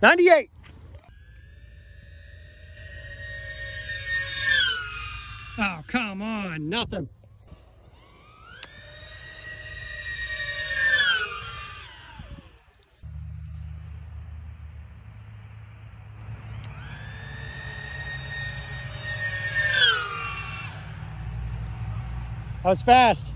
98. Oh, come on, nothing. That was fast.